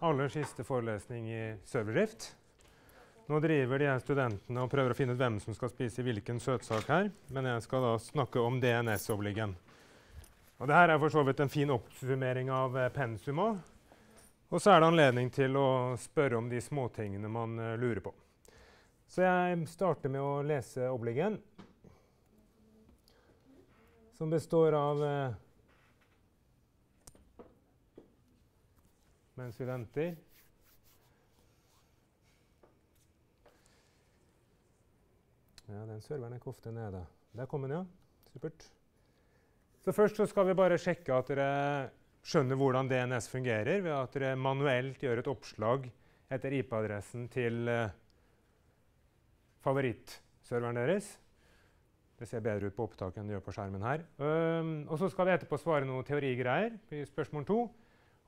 aller siste forelesning i serverdrift. Nå driver de her studentene og prøver å finne ut hvem som skal spise hvilken søtsak her. Men jeg skal da snakke om DNS-obligen. Og Dette er for så vidt en fin oppsummering av eh, pensum òg. Og så er det anledning til å spørre om de småtingene man uh, lurer på. Så jeg starter med å lese obligen, som består av uh, mens vi venter. Ja, den serveren er ikke ofte nede. Der kom den, ja. Supert. Så Først så skal vi bare sjekke at dere skjønner hvordan DNS fungerer, ved at dere manuelt gjør et oppslag etter IP-adressen til uh, favorittserveren deres. Det ser bedre ut på opptaket enn det gjør på skjermen her. Og Så skal vi etterpå svare noen teorigreier i spørsmål 2.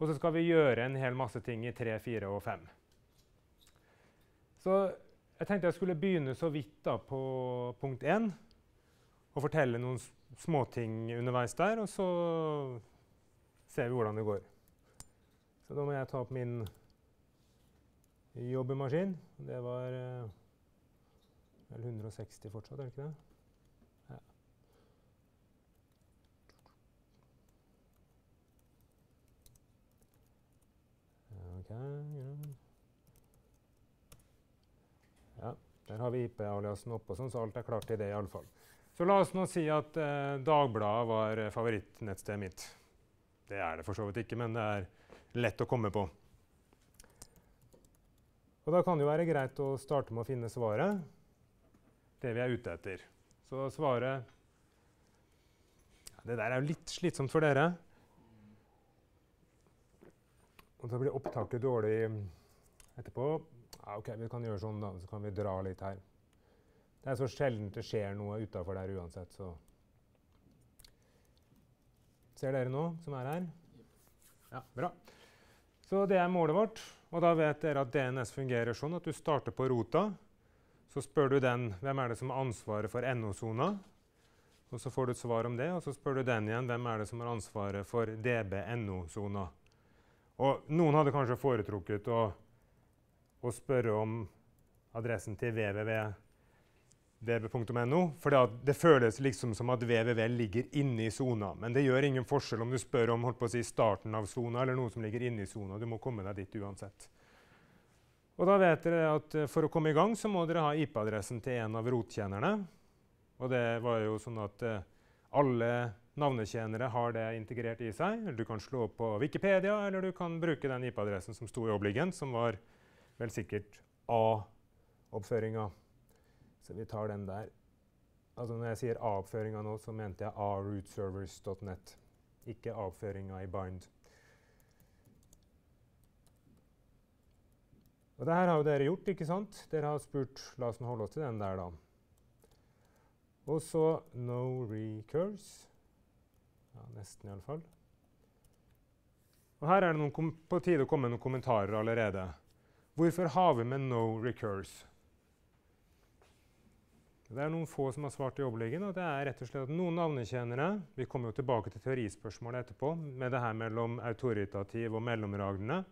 Og så skal vi gjøre en hel masse ting i 3, 4 og 5. Så jeg tenkte jeg skulle begynne så vidt da på punkt 1 og fortelle noen småting underveis der. Og så ser vi hvordan det går. Så da må jeg ta opp min jobbemaskin. Det var eh, vel 160 fortsatt, er det ikke det? Ja, Der har vi IP-aliasen oppå, sånn, så alt er klart til det. i alle fall. Så la oss nå si at eh, Dagbladet var eh, favorittnettstedet mitt. Det er det for så vidt ikke, men det er lett å komme på. Og Da kan det jo være greit å starte med å finne svaret. Det vi er ute etter. Så svaret ja, Det der er jo litt slitsomt for dere. Og da blir opptaket dårlig etterpå. Ja, OK, vi kan gjøre sånn, da. Så kan vi dra litt her. Det er så sjelden det skjer noe utafor der uansett, så Ser dere nå, som er her? Ja, bra. Så det er målet vårt. Og da vet dere at DNS fungerer sånn at du starter på rota. Så spør du den hvem er det som har ansvaret for NO-sona. Og så får du et svar om det, og så spør du den igjen hvem er det som har ansvaret for DB-NO-sona. Og noen hadde kanskje foretrukket å, å spørre om adressen til www.no, for det føles liksom som at www ligger inne i sona. Men det gjør ingen forskjell om du spør om si, starten av sona eller noe som ligger inne i sona. Du må komme deg dit uansett. Og da vet dere at For å komme i gang så må dere ha IP-adressen til en av rotkjennerne. Og det var jo sånn at uh, alle navnetjenere har det integrert i seg. Eller du kan slå opp på Wikipedia, eller du kan bruke den IP-adressen som sto i obligent, som var vel sikkert A-oppføringa. Så vi tar den der. Altså Når jeg sier A-oppføringa nå, så mente jeg arootservers.net, ikke A-oppføringa i bind. Og det her har jo dere gjort, ikke sant? Dere har spurt La oss holde oss til den der, da. Og så no recurse. Ja, nesten, iallfall. Og her er det på tide å komme med noen kommentarer allerede. Hvorfor har vi med no recurse? Det er noen få som har svart i oppleggen, og det er rett og slett at noen navnekjennere Vi kommer jo tilbake til teorispørsmålet etterpå, med det her mellom autoritativ og mellomragende.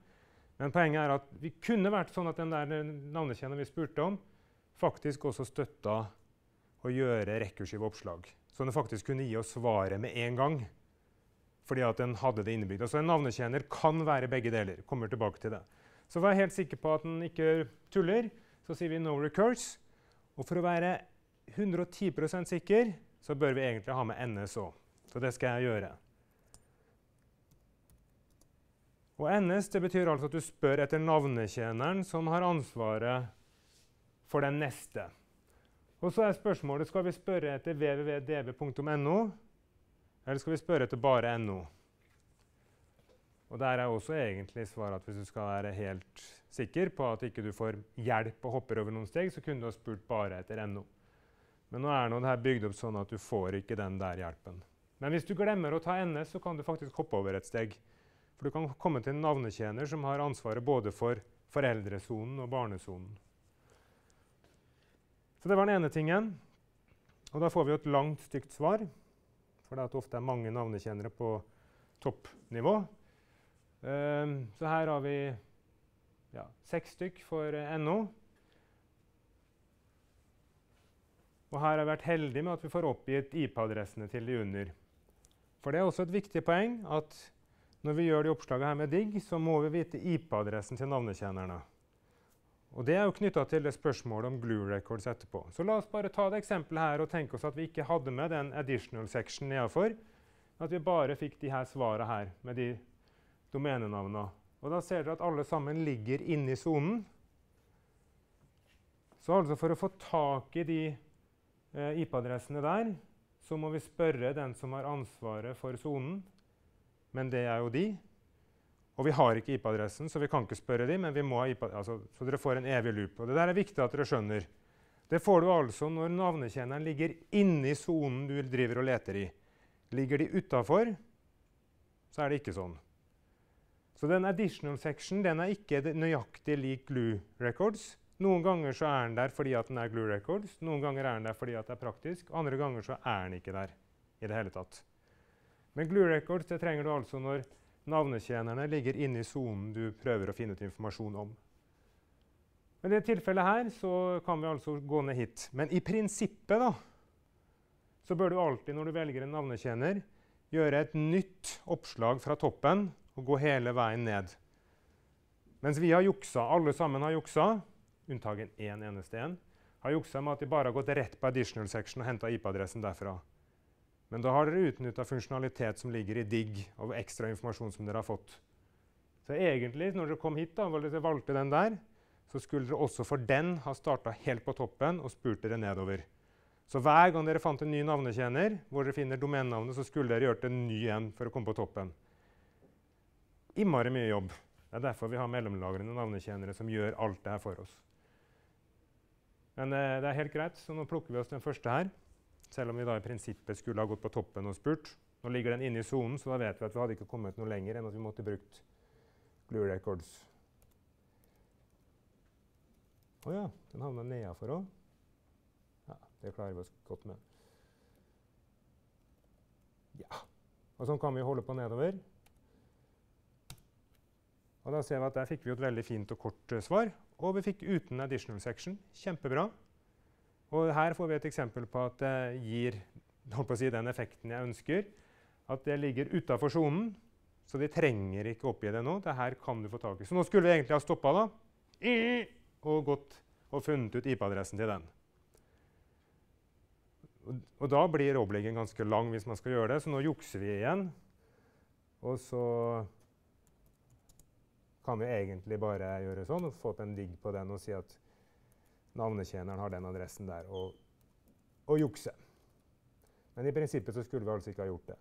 Men poenget er at vi kunne vært sånn at den der navnekjenneren vi spurte om, faktisk også støtta å gjøre rekursive oppslag. Så den faktisk kunne gi oss svaret med en gang. Fordi at den hadde det innebygd. Altså En navnetjener kan være begge deler. kommer tilbake til det. Så vær helt sikker på at den ikke tuller. Så sier vi no recurse. Og for å være 110% sikker så bør vi egentlig ha med NS òg. Så det skal jeg gjøre. Og NS det betyr altså at du spør etter navnetjeneren som har ansvaret for den neste. Og så er spørsmålet skal vi spørre etter www.db.no, eller skal vi spørre etter bare .no. Og Der er også egentlig svaret at hvis du skal være helt sikker på at ikke du får hjelp og hopper over noen steg, så kunne du ha spurt bare etter .no. Men nå er nå det her bygd opp sånn at du får ikke den der hjelpen. Men hvis du glemmer å ta NS, så kan du faktisk hoppe over et steg. For du kan komme til en navnetjener som har ansvaret både for foreldresonen og barnesonen. Så det var den ene tingen. Og da får vi et langt, stygt svar. For det er ofte er mange navnekjennere på toppnivå. Um, så her har vi ja, seks stykk for uh, NO. Og her har jeg vært heldig med at vi får oppgitt IP-adressene til de under. For det er også et viktig poeng at når vi gjør de oppslagene her med DIGG, så må vi vite IP-adressen til navnetjenerne. Og Det er jo knytta til det spørsmålet om glue records etterpå. Så la oss bare ta det eksempelet her og tenke oss at vi ikke hadde med den additional section nedenfor. At vi bare fikk de her svara her med de domenenavnene. Og da ser dere at alle sammen ligger inne i sonen. Så altså for å få tak i de eh, IP-adressene der, så må vi spørre den som har ansvaret for sonen. Men det er jo de. Og vi har ikke IP-adressen, så vi kan ikke spørre dem, men vi må ha IP altså, så dere får en evig loop. Og det der er viktig at dere skjønner. Det får du altså når navnekjenneren ligger inni sonen du driver og leter i. Ligger de utafor, så er det ikke sånn. Så den additional section den er ikke nøyaktig lik glue records. Noen ganger så er den der fordi at den er glue records, noen ganger er den der fordi at det er praktisk, andre ganger så er den ikke der i det hele tatt. Men glue records det trenger du altså når navnetjenerne ligger inne i sonen du prøver å finne ut informasjon om. Men I dette tilfellet her så kan vi altså gå ned hit. Men i prinsippet da, så bør du alltid når du velger en navnetjener, gjøre et nytt oppslag fra toppen og gå hele veien ned. Mens vi har juksa, alle sammen har juksa, unntagen én eneste en, har juksa med at de bare har gått rett på additional section og henta IP-adressen derfra. Men da har dere utnytta funksjonalitet som ligger i digg, og ekstra informasjon som dere har fått. Så egentlig, når dere kom hit da, og valgte den der, så skulle dere også for den ha starta helt på toppen og spurt dere nedover. Så hver gang dere fant en ny navnetjener, hvor dere finner domenenavnet, så skulle dere gjort en ny en for å komme på toppen innmari mye jobb. Det er derfor vi har mellomlagrende navnetjenere som gjør alt det her for oss. Men eh, det er helt greit, så nå plukker vi oss den første her. Selv om vi da i prinsippet skulle ha gått på toppen og spurt. Nå ligger den inne i sonen, så da vet vi at vi hadde ikke kommet noe lenger enn at vi måtte brukt Glue Records. Å oh ja, den havna nedafor òg. Ja, det klarer vi oss godt med. Ja. Og sånn kan vi holde på nedover. Og da ser vi at Der fikk vi et veldig fint og kort uh, svar. Og vi fikk uten additional section. Kjempebra. Og her får vi et eksempel på at det gir si, den effekten jeg ønsker. At det ligger utafor sonen, så vi trenger ikke oppgi det nå. Det her kan du få tak i. Så nå skulle vi egentlig ha stoppa da, og gått og funnet ut IP-adressen til den. Og, og da blir oppleggen ganske lang hvis man skal gjøre det, så nå jukser vi igjen. Og så kan vi egentlig bare gjøre sånn og få opp en digg på den og si at navnetjeneren har den adressen der, og, og jukse. Men i prinsippet så skulle vi altså ikke ha gjort det.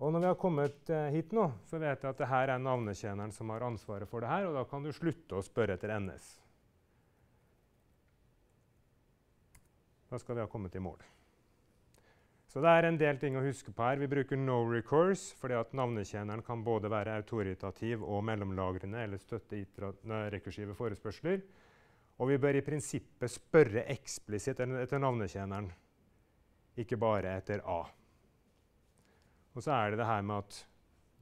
Og når vi har kommet eh, hit nå, så vet jeg at det her er navnetjeneren som har ansvaret for det her, og da kan du slutte å spørre etter NS. Da skal vi ha kommet i mål. Så det er en del ting å huske på her. Vi bruker no recourse fordi at navnetjeneren kan både være autoritativ og mellomlagrende eller støtte rekursive forespørsler. Og vi bør i prinsippet spørre eksplisitt etter navnetjeneren, ikke bare etter A. Og så er det det her med at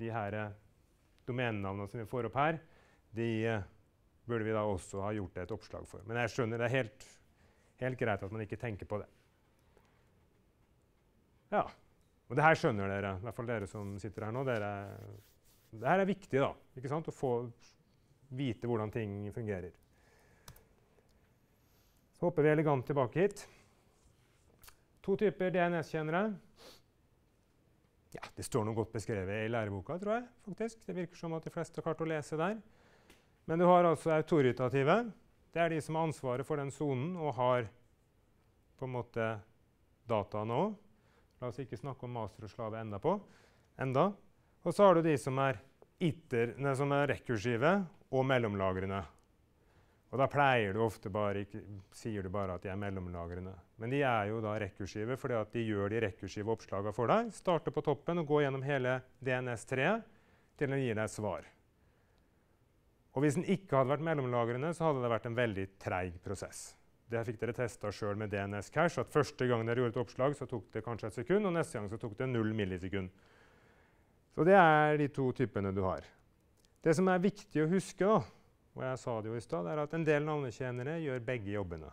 de her eh, domenenavnene som vi får opp her, de uh, burde vi da også ha gjort et oppslag for. Men jeg skjønner det er helt, helt greit at man ikke tenker på det. Ja. Og det her skjønner dere, i hvert fall dere som sitter her nå. Dere, det her er viktig da, ikke sant? å få vite hvordan ting fungerer. Så hopper vi elegant tilbake hit. To typer DNS-tjenere. Ja, Det står noe godt beskrevet i læreboka, tror jeg. faktisk. Det virker som at de fleste har klart å lese der. Men du har altså autoritative. Det er de som har ansvaret for den sonen og har på en måte dataene òg. La oss ikke snakke om master og slave enda på. Enda. Og så har du de som er, iter, nei, som er rekursive og mellomlagrende. Og da pleier du ofte bare, ikke, sier du bare at de er mellomlagrende. Men de er jo da rekursive fordi at de gjør de rekursive oppslagene for deg. Starter på toppen og går gjennom hele DNS-treet til den gir deg svar. Og hvis den ikke hadde vært mellomlagrende, så hadde det vært en veldig treig prosess. Det fikk dere testa sjøl med DNS Cash. at Første gang dere gjorde et oppslag, så tok det kanskje et sekund, og neste gang så tok det null millisekund. Så det er de to typene du har. Det som er viktig å huske, da, og jeg sa det jo i stad, er at en del navnetjenere gjør begge jobbene.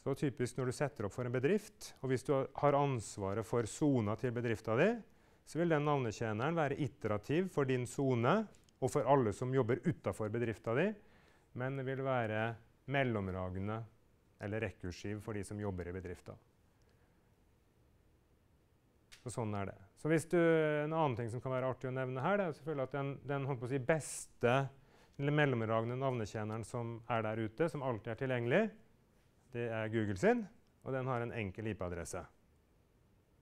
Så typisk når du setter opp for en bedrift, og hvis du har ansvaret for sona til bedrifta di, så vil den navnetjeneren være iterativ for din sone og for alle som jobber utafor bedrifta di, men vil være mellomragende eller rekursiv for de som jobber i bedrifta. Så sånn er det. Så hvis du, En annen ting som kan være artig å nevne her, det er selvfølgelig at den, den si, beste eller mellomragende navnetjeneren som er der ute, som alltid er tilgjengelig, det er Google sin, og den har en enkel IP-adresse.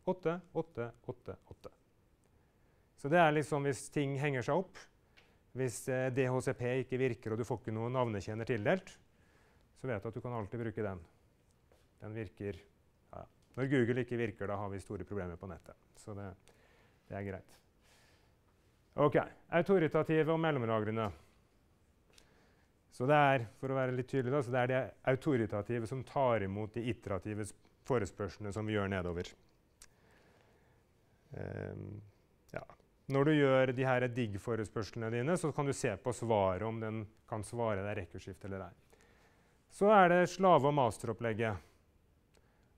8888. Så det er liksom hvis ting henger seg opp, hvis eh, DHCP ikke virker og du får ikke noen navnekjenner tildelt, så vet du at du kan alltid bruke den. Den virker ja. Når Google ikke virker, da har vi store problemer på nettet. Så det, det er greit. Ok, Autoritative og mellomlagrene. Så det er for å være litt tydelig da, så det er de autoritative som tar imot de iterative forespørslene som vi gjør nedover. Um, ja. Når du gjør de her digg-forespørslene dine, så kan du se på svaret om den kan svare deg rekkeskift eller ei. Så er det slave- og masteropplegget.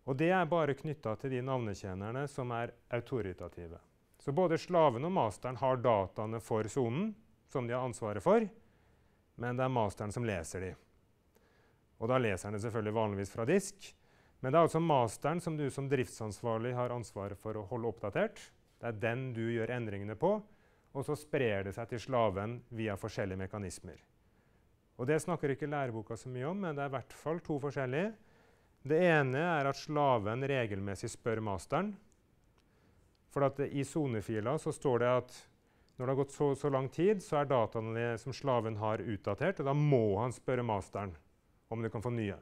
Og det er bare knytta til de navnetjenerne som er autoritative. Så både slaven og masteren har dataene for sonen, som de har ansvaret for, men det er masteren som leser de. Og da leser han det selvfølgelig vanligvis fra disk. Men det er altså masteren som du som driftsansvarlig har ansvaret for å holde oppdatert. Det er den du gjør endringene på, og så sprer det seg til slaven via forskjellige mekanismer. Og Det snakker ikke læreboka så mye om, men det er i hvert fall to forskjellige. Det ene er at slaven regelmessig spør masteren. For at I sonefila så står det at når det har gått så, så lang tid, så er dataene som slaven har, utdatert. Og da må han spørre masteren om du kan få nye.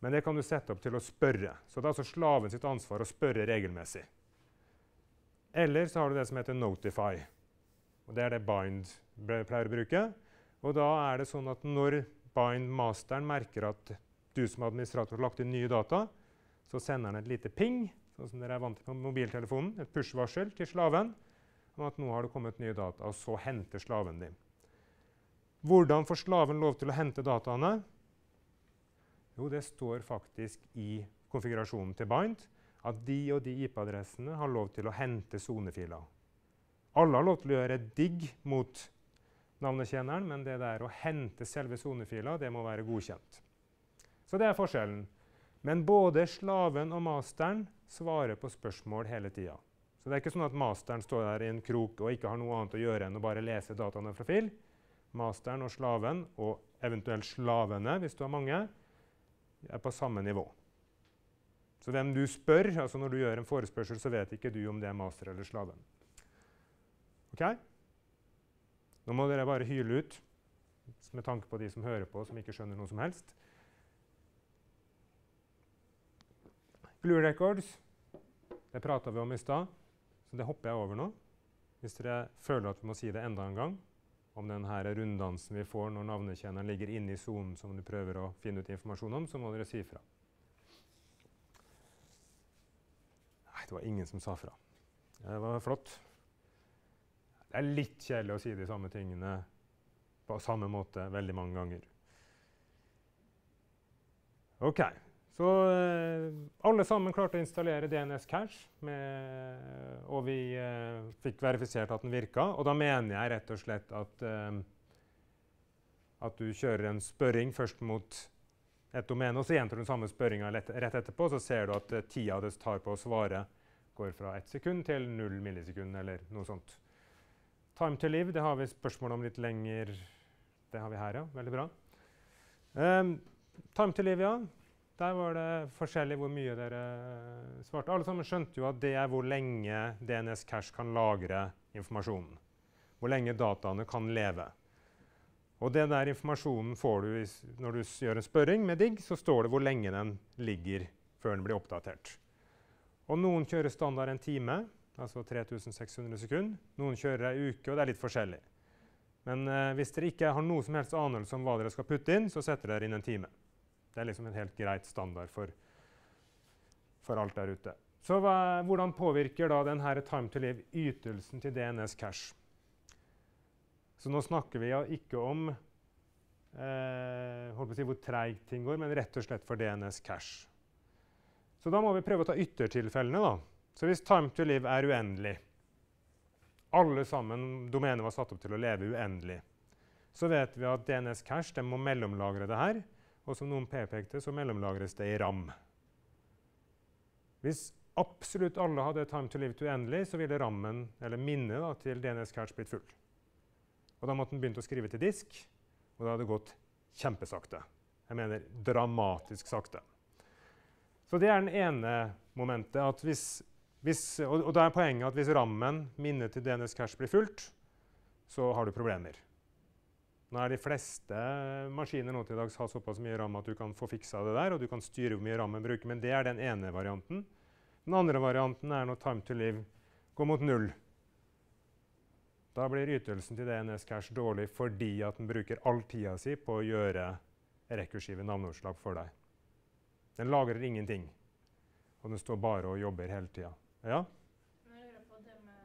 Men det kan du sette opp til å spørre. Så det er altså slaven sitt ansvar å spørre regelmessig. Eller så har du det som heter Notify. Og Det er det Bind pleier å bruke. Og da er det sånn at når Bind-masteren merker at du som administrator har lagt inn nye data, så sender han et lite ping, sånn som dere er vant til på mobiltelefonen, et push-varsel til slaven om at nå har det kommet nye data, og så henter slaven din. Hvordan får slaven lov til å hente dataene? Jo, det står faktisk i konfigurasjonen til Bind at de og de IP-adressene har lov til å hente sonefiler. Alle har lov til å gjøre digg mot navnetjeneren, men det der å hente selve sonefila det må være godkjent. Så det er forskjellen. Men både slaven og masteren svarer på spørsmål hele tida. Så det er ikke sånn at masteren står der i en krok og ikke har noe annet å gjøre enn å bare lese dataene fra FIL. Masteren og slaven, og eventuelt slavene hvis du har mange, er på samme nivå. Så hvem du spør, altså når du gjør en forespørsel, så vet ikke du om det er master eller slaven. Ok? Nå må dere bare hyle ut, med tanke på de som hører på, som ikke skjønner noe som helst. Blue Records det prata vi om i stad, så det hopper jeg over nå. Hvis dere føler at vi må si det enda en gang, om denne runddansen vi får når navnekjenneren ligger inne i sonen som du prøver å finne ut informasjon om, så må dere si fra. Nei, det var ingen som sa fra. Det var flott. Det er litt kjedelig å si de samme tingene på samme måte veldig mange ganger. Ok, så eh, alle sammen klarte å installere DNS Cash, og vi eh, fikk verifisert at den virka. Og da mener jeg rett og slett at, eh, at du kjører en spørring først mot et domene, og så gjentar du den samme spørringa rett etterpå, så ser du at uh, tida det tar på å svare, går fra ett sekund til null millisekund, eller noe sånt. Time to live det har vi spørsmål om litt lenger. Det har vi her, ja. Veldig bra. Um, time to live, ja. Der var det forskjellig hvor mye dere svarte. Alle sammen skjønte jo at det er hvor lenge DNS Cash kan lagre informasjonen. Hvor lenge dataene kan leve. Og den der informasjonen får du når du gjør en spørring med DIGG, så står det hvor lenge den ligger før den blir oppdatert. Og noen kjører standard en time, altså 3600 sekunder. Noen kjører ei uke, og det er litt forskjellig. Men eh, hvis dere ikke har noe som helst anelse om hva dere skal putte inn, så setter dere inn en time. Det er liksom en helt greit standard for, for alt der ute. Så hva, hvordan påvirker da denne time to live ytelsen til DNS Cash? Så nå snakker vi ikke om eh, si hvor treigt ting går, men rett og slett for DNS cash. Så da må vi prøve å ta yttertilfellene. da. Så hvis time to live er uendelig Alle sammen domenet var satt opp til å leve uendelig. Så vet vi at DNS cache må mellomlagre det her. Og som noen påpekte, så mellomlagres det i RAM. Hvis absolutt alle hadde time to live til uendelig, så ville rammen, eller minnet da, til DNS cache blitt full. Og da måtte den begynt å skrive til disk, og det hadde gått kjempesakte. Jeg mener dramatisk sakte. Så det er den ene momentet. at hvis, hvis, og, og da er poenget at hvis rammen, minnet til DNS cache, blir fullt, så har du problemer. Nå er de fleste maskiner nå til dags har såpass mye ram at du kan få fiksa det der, og du kan styre hvor mye ramme en bruker, men det er den ene varianten. Den andre varianten er når time to live går mot null. Da blir ytelsen til DNS Cash dårlig fordi at den bruker all tida si på å gjøre rekursive navneoppslag for deg. Den lagrer ingenting, og den står bare og jobber hele tida. Ja? Jeg lurer på det med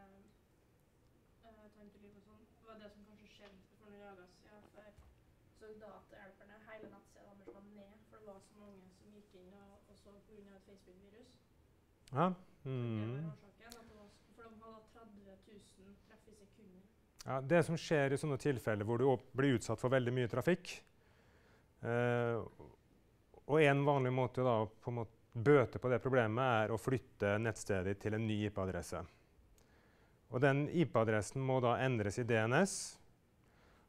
uh, time og sånn. Hva det som kanskje skjedde for noen dager siden? For så hele nettstedet deres var ned, for det var så mange som gikk inn og, og så pga. et Facebook-virus. ja. Mm. var årsaken. At det var, s- for de hadde 30 000 treff i sekundet. Ja, det som skjer i sånne tilfeller hvor du blir utsatt for veldig mye trafikk eh, Og en vanlig måte da, å på en måte bøte på det problemet er å flytte nettstedet til en ny IP-adresse. Og Den IP-adressen må da endres i DNS.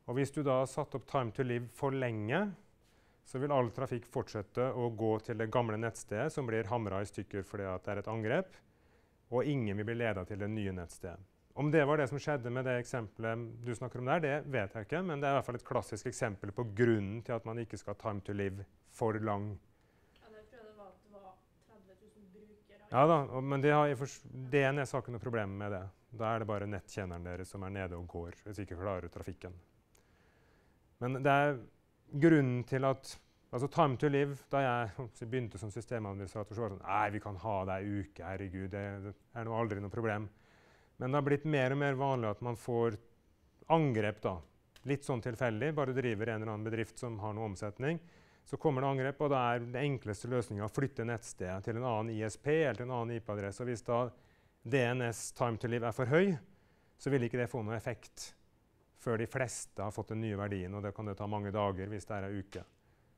Og Hvis du da har satt opp time to live for lenge, så vil all trafikk fortsette å gå til det gamle nettstedet, som blir hamra i stykker fordi det er et angrep, og ingen vil bli leda til det nye nettstedet. Om det var det som skjedde med det eksempelet du snakker om der, det vet jeg ikke, men det er i hvert fall et klassisk eksempel på grunnen til at man ikke skal ha time to live for lang. Ja, det tror jeg det var at det var 30 000 brukere. Ja da, og, men det har DNS har ikke noe problem med det. Da er det bare nettjeneren deres som er nede og går, hvis ikke klarer trafikken. Men det er grunnen til at Altså Time to live, Da jeg begynte som systemadministrator, så var det sånn Nei, vi kan ha det ei uke, herregud. Det, det er noe aldri noe problem. Men det har blitt mer og mer vanlig at man får angrep, da. Litt sånn tilfeldig. Bare driver en eller annen bedrift som har noe omsetning. Så kommer det angrep, og da er det enkleste løsninga å flytte nettstedet til en annen ISP eller til en annen IP-adresse. Og hvis da DNS time to live er for høy, så vil ikke det få noe effekt før de fleste har fått den nye verdien. Og det kan det ta mange dager hvis det er ei uke.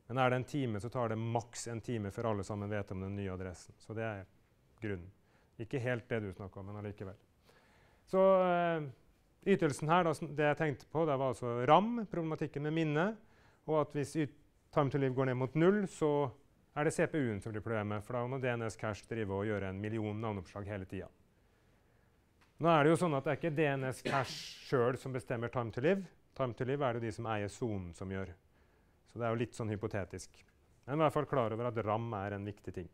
Men er det en time, så tar det maks en time før alle sammen vet om den nye adressen. Så det er grunnen. Ikke helt det du snakka om, men allikevel. Så eh, ytelsen her, da, det jeg tenkte på, det var altså RAM, problematikken med minne. Og at hvis yt- time to live går ned mot null, så er det CPU-en som blir problemet. For da må DNS Cash drive og gjøre en million navneoppslag hele tida. Nå er det jo sånn at det er ikke DNS Cash sjøl som bestemmer time to live. Time to live er det jo de som eier sonen, som gjør. Så det er jo litt sånn hypotetisk. Men i hvert fall klar over at RAM er en viktig ting.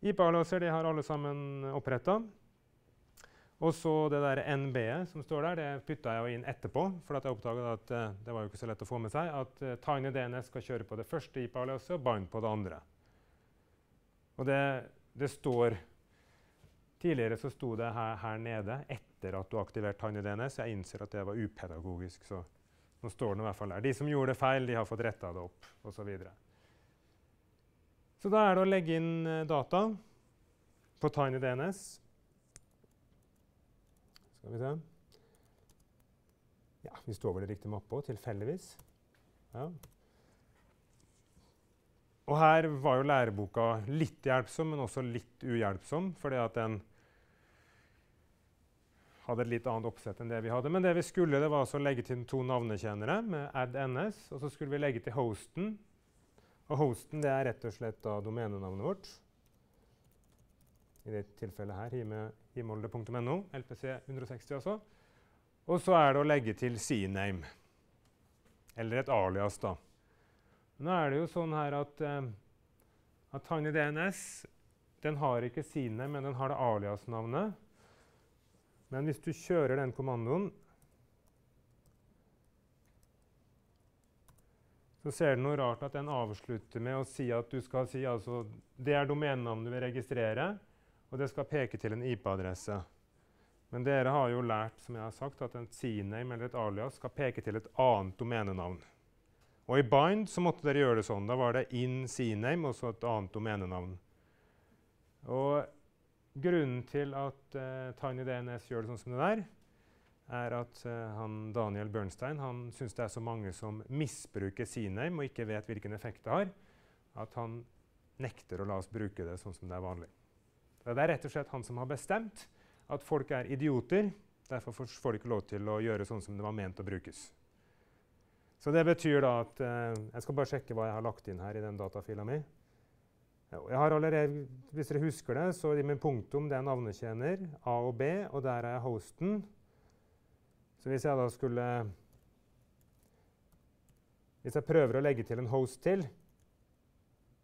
De har alle sammen oppretta. Og så det der NB-et som står der, det putta jeg jo inn etterpå. For jeg oppdaga at uh, det var jo ikke så lett å få med seg at uh, Tiny DNS skal kjøre på det første IP-avløset og bind på det andre. Og det, det står Tidligere så sto det her, her nede etter at du aktiverte aktivert Tiny DNS. Jeg innser at det var upedagogisk, så nå står den i hvert fall der. De som gjorde det feil, de har fått retta det opp, osv. Så, videre. så da er det å legge inn eh, data på Tiny DNS. Skal vi se Ja, vi står over det riktig mappa, tilfeldigvis. Ja. Og her var jo læreboka litt hjelpsom, men også litt uhjelpsom, fordi at den hadde et litt annet oppsett enn det vi hadde. Men det vi skulle, det var altså å legge til to navnetjenere med add ns, og så skulle vi legge til hosten. Og hosten det er rett og slett da domenenavnet vårt. I det tilfellet her himolde.no, LPC 160 altså. Og så er det å legge til CNAME, eller et alias, da. Nå er det jo sånn her at, eh, at i DNS den har ikke CNAME, men den har det alias-navnet. Men hvis du kjører den kommandoen, så ser du noe rart at den avslutter med å si at du skal si altså det er domenenavnet du vil registrere, og det skal peke til en IP-adresse. Men dere har jo lært som jeg har sagt, at en CNAME eller et alias skal peke til et annet domenenavn. Og i bind så måtte dere gjøre det sånn. Da var det in CNAME og så et annet domenenavn. Og grunnen til at uh, TinyDNS gjør det sånn som det der, er at uh, han Daniel Bernstein han syns det er så mange som misbruker CNAME og ikke vet hvilken effekt det har, at han nekter å la oss bruke det sånn som det er vanlig. Det er rett og slett han som har bestemt at folk er idioter. Derfor får de ikke lov til å gjøre sånn som det var ment å brukes. Så det betyr da at eh, Jeg skal bare sjekke hva jeg har lagt inn her i den datafila mi. Jeg har allerede, Hvis dere husker det, så i min punktum det er navnetjener A og B, og der er jeg hosten. Så hvis jeg da skulle Hvis jeg prøver å legge til en host til,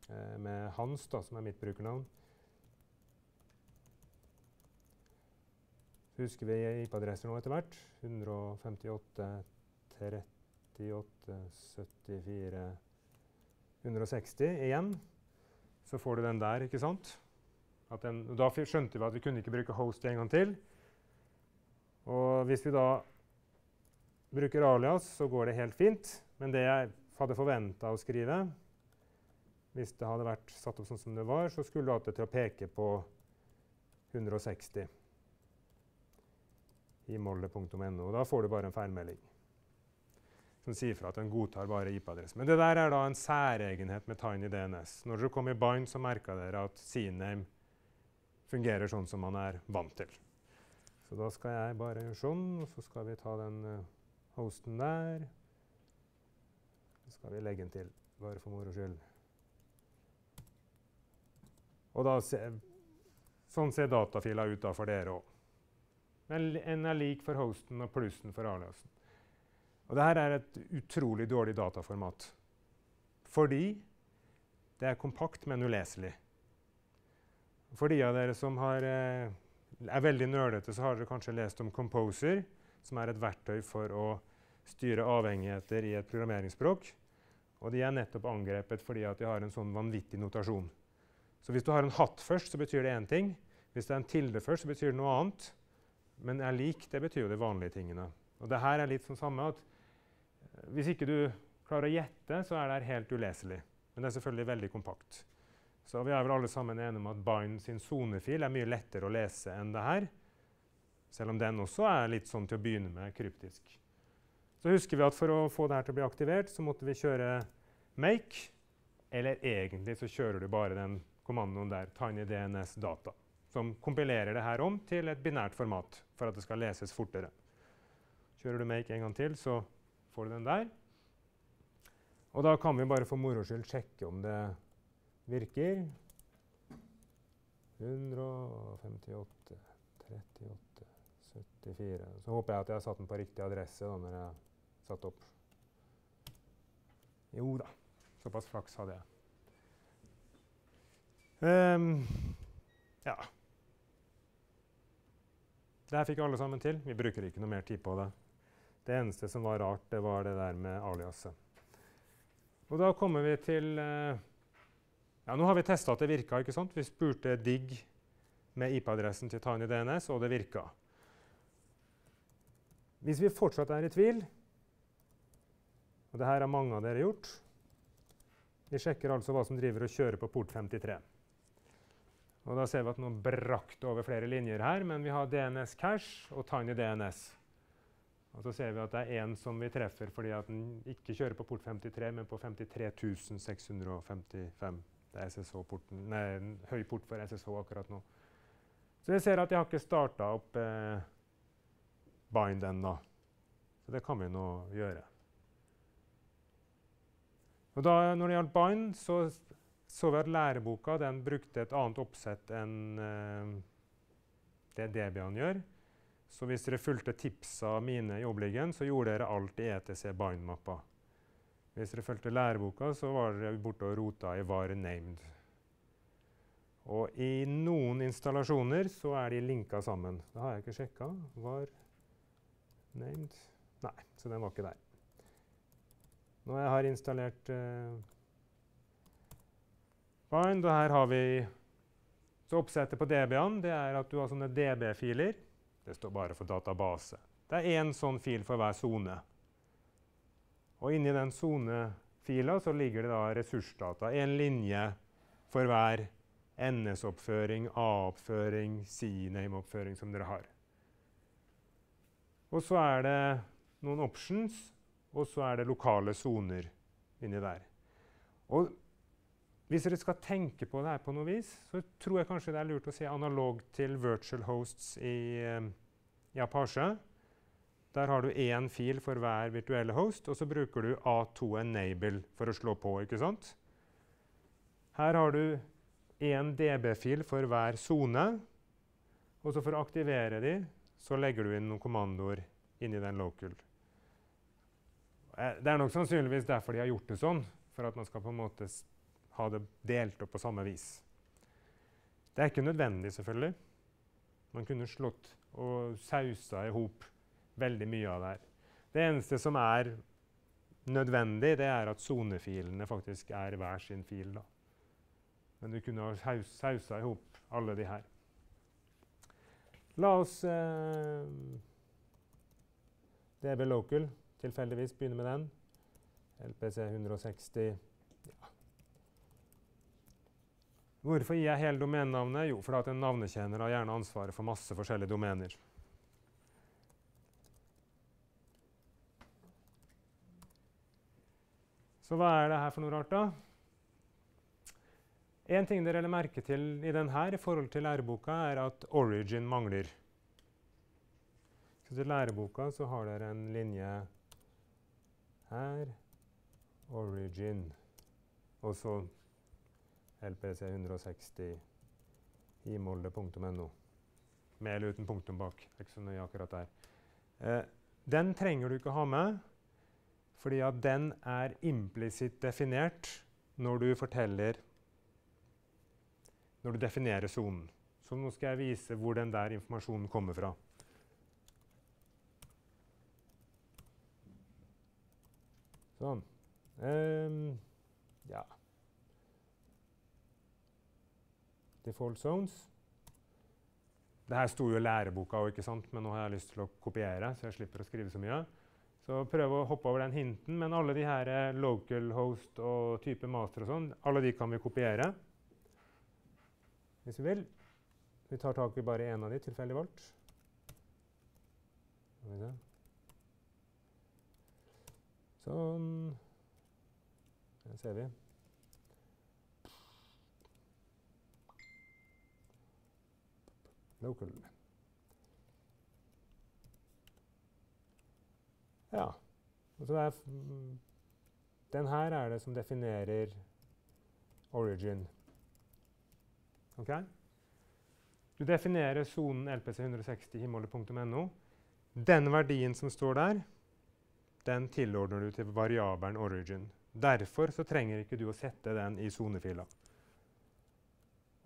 eh, med Hans, da, som er mitt brukernavn husker vi IP-adresser nå etter hvert. 158, 38, 74 160 igjen. Så får du den der, ikke sant? Den, da skjønte vi at vi kunne ikke bruke host en gang til. Og hvis vi da bruker alias, så går det helt fint. Men det jeg hadde forventa å skrive, hvis det hadde vært satt opp sånn som det var, så skulle du hatt det til å peke på 160 i molde.no. Da får du bare en feilmelding som sier fra at den godtar bare IP-adressen. Men det der er da en særegenhet med Tiny DNS. Når dere kom i bind, så merka dere at CNAME fungerer sånn som man er vant til. Så da skal jeg bare gjøre sånn, og så skal vi ta den uh, hosten der. Så skal vi legge den til, bare for moro skyld. Og da se, sånn ser datafila ut da for dere òg. Men en er lik for hosten og plussen for aliasen. Og dette er et utrolig dårlig dataformat. Fordi det er kompakt, men uleselig. For de av dere som har, eh, er veldig nølete, så har dere kanskje lest om Composer, som er et verktøy for å styre avhengigheter i et programmeringsspråk. Og de er nettopp angrepet fordi de har en sånn vanvittig notasjon. Så hvis du har en hatt først, så betyr det én ting. Hvis det er en tilde først, så betyr det noe annet. Men er lik, det betyr jo de vanlige tingene. Og det her er litt sånn samme at eh, hvis ikke du klarer å gjette, så er det helt uleselig. Men det er selvfølgelig veldig kompakt. Så vi er vel alle sammen enige om at Bind sin sonefil er mye lettere å lese enn det her. Selv om den også er litt sånn til å begynne med kryptisk. Så husker vi at for å få det her til å bli aktivert, så måtte vi kjøre make. Eller egentlig så kjører du bare den kommandoen der, tinydns data som kompilerer det her om til et binært format for at det skal leses fortere. Kjører du make en gang til, så får du den der. Og da kan vi bare for moro skyld sjekke om det virker. 158, 38, 74 Så håper jeg at jeg har satt den på riktig adresse da når jeg satt opp. Jo da, såpass flaks hadde jeg. Um, ja. Det her fikk alle sammen til. Vi bruker ikke noe mer tid på det. Det eneste som var rart, det var det der med aliaset. Og da kommer vi til eh, ja, Nå har vi testa at det virka. ikke sant? Vi spurte digg med IP-adressen til TinyDNS, og det virka. Hvis vi fortsatt er i tvil, og det her har mange av dere gjort Vi sjekker altså hva som driver og kjører på port 53. Og da ser vi at nå brakk det over flere linjer her, men vi har DNS cache og tiny DNS. Og så ser vi at det er én som vi treffer fordi at den ikke kjører på port 53, men på 53.655. Det er SSH-porten, nei, høy port for SSH akkurat nå. Så jeg ser at jeg har ikke starta opp eh, bind ennå. Så det kan vi nå gjøre. Og da, når det gjaldt bind, så så vi at læreboka den brukte et annet oppsett enn uh, det Debian gjør. Så hvis dere fulgte tipsa mine i Obligen, så gjorde dere alt i ETC bind-mappa. Hvis dere fulgte læreboka, så var dere borte og rota i var named. Og i noen installasjoner så er de linka sammen. Det har jeg ikke sjekka. Var named Nei, så den var ikke der. Når jeg har installert uh, Fine, Og her har vi så Oppsettet på DB-en det er at du har sånne DB-filer. Det står bare for database. Det er én sånn fil for hver sone. Og inni den sonefila så ligger det da ressursdata. Én linje for hver NS-oppføring, A-oppføring, CNAME-oppføring som dere har. Og så er det noen options, og så er det lokale soner inni der. Og hvis dere skal tenke på det her på noe vis, så tror jeg kanskje det er lurt å se analog til virtual hosts i, um, i Apache. Der har du én fil for hver virtuelle host, og så bruker du A2 enable for å slå på. ikke sant? Her har du én DB-fil for hver sone. Og så for å aktivere de, så legger du inn noen kommandoer inni den local. Eh, det er nok sannsynligvis derfor de har gjort det sånn, for at man skal på en måte ha det delt opp på samme vis. Det er ikke nødvendig, selvfølgelig. Man kunne slått og sausa i hop veldig mye av det her. Det eneste som er nødvendig, det er at sonefilene faktisk er hver sin fil. Da. Men du kunne ha sausa i hop alle de her. La oss eh, DB Local tilfeldigvis begynne med den. LPC 160 Hvorfor gir jeg hele domenenavnet? Jo, fordi at en navnetjener har gjerne ansvaret for masse forskjellige domener. Så hva er det her for noe rart, da? En ting dere legger merke til i denne i forhold til læreboka, er at origin mangler. Til læreboka så har dere en linje her. Origin. Og så LPC 160 i molde.no. Med eller uten punktum bak. Ikke så nøye akkurat der. Eh, den trenger du ikke ha med, fordi at den er implisitt definert når du forteller Når du definerer sonen. Så nå skal jeg vise hvor den der informasjonen kommer fra. Sånn. Um, ja. Default zones. Det her sto jo i læreboka òg, men nå har jeg lyst til å kopiere, så jeg slipper å skrive så mye. Så prøv å hoppe over den hinten. Men alle de her eh, local host og type master og sånn, alle de kan vi kopiere. Hvis vi vil. Vi tar tak i bare én av de tilfeldig valgt. Sånn. Den ser vi. Local. Ja. Er, den her er det som definerer origin. Ok? Du definerer sonen LPC 160 himmålet.no. Den verdien som står der, den tilordner du til variabelen origin. Derfor så trenger ikke du å sette den i sonefila.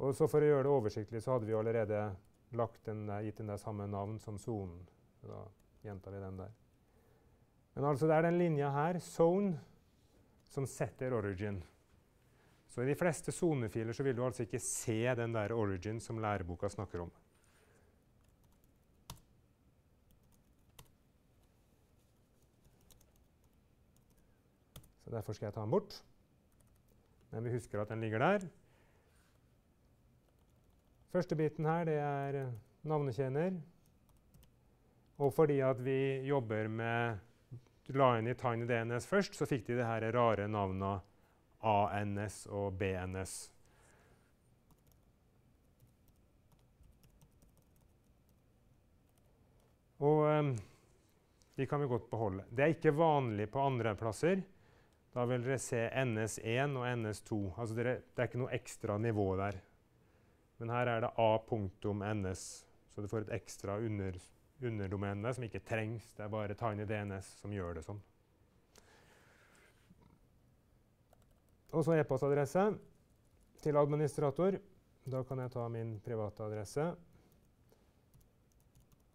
Og så For å gjøre det oversiktlig så hadde vi allerede den gitt den der samme navn som sonen. Da gjentar vi den der. Men altså det er den linja her, zone, som setter origin. Så i de fleste sonefiler så vil du altså ikke se den der origin som læreboka snakker om. Så Derfor skal jeg ta den bort. Men vi husker at den ligger der. Første biten her det er navnekjenner. Og fordi at vi jobber med la inn i TinyDNS først, så fikk de det her rare navnene ANS og BNS. Og um, de kan vi godt beholde. Det er ikke vanlig på andre plasser. Da vil dere se NS1 og NS2. Altså dere, det er ikke noe ekstra nivå der. Men her er det a.ns, så du får et ekstra under, underdomene som ikke trengs. Det er bare TinyDNS som gjør det sånn. Og så e-postadresse til administrator. Da kan jeg ta min private adresse.